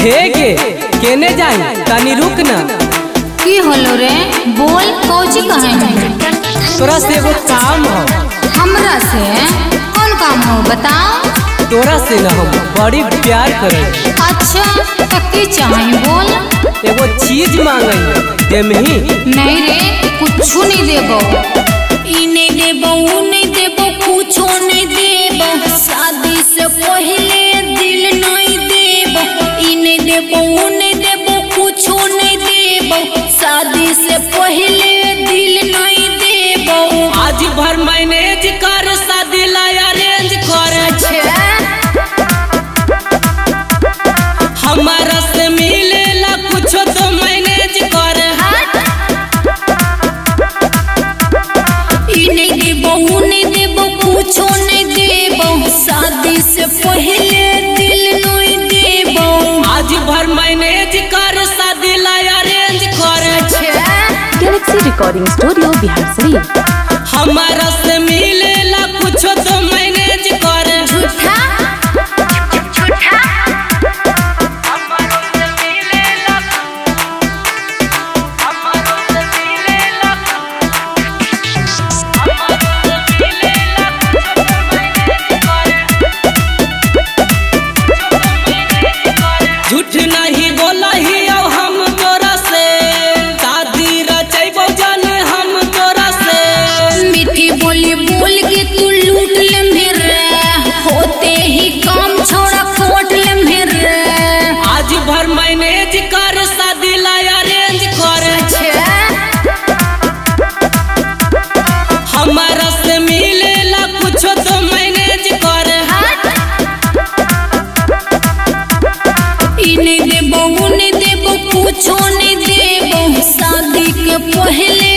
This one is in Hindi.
हे गे केने जाई तनी रुक ना की होलो रे? बोल कौची कहे? तोरा से एगो काम हो। हमरा से? कौन काम हो बताओ? तोरा से ना हम बड़ी प्यार करे अच्छा तो की चाहे बोल। एगो चीज़ मांगई देमही नहीं रे कुछ नहीं देबो। ई नहीं देबो ऊ नहीं देबो कुछो पहले दिल नहीं देबो आज भर मैनेज कर शादी ला अरेंज कर हमारा से मिलेला कुछो तो मैनेज कर। ई नहीं देबो ऊ नहीं देबो कुछो नहीं देबो शादी से पहले दिल नहीं देबो आज भर मैनेज कर शादी ला अरेंज कर रिकॉर्डिंग स्टूडियो बिहार शरीफ हमारा देबो दे देबो शादी के पहले